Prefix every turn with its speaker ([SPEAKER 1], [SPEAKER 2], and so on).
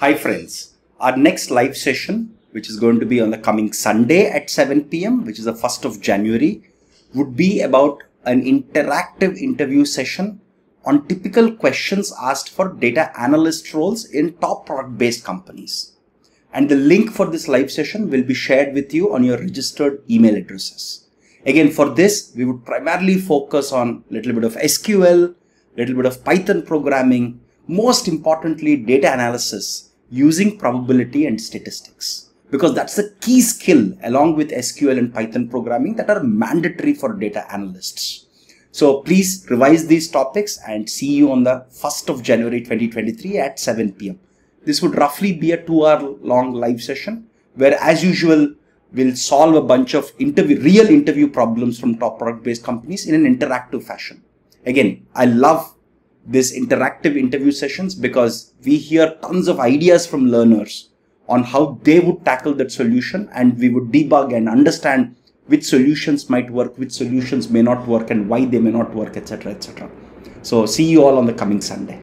[SPEAKER 1] Hi friends, our next live session, which is going to be on the coming Sunday at 7 pm, which is the 1st of January, would be about an interactive interview session on typical questions asked for data analyst roles in top product based companies. And the link for this live session will be shared with you on your registered email addresses. Again, for this, we would primarily focus on a little bit of SQL, a little bit of Python programming, most importantly, data analysis using probability and statistics. Because that's the key skill along with SQL and Python programming that are mandatory for data analysts. So please revise these topics and see you on the 1st of January 2023 at 7 p.m. This would roughly be a two hour long live session where as usual, we'll solve a bunch of interview, real interview problems from top product based companies in an interactive fashion. Again, I love this interactive interview sessions because we hear tons of ideas from learners on how they would tackle that solution and we would debug and understand which solutions might work, which solutions may not work and why they may not work, etc. etc. So see you all on the coming Sunday.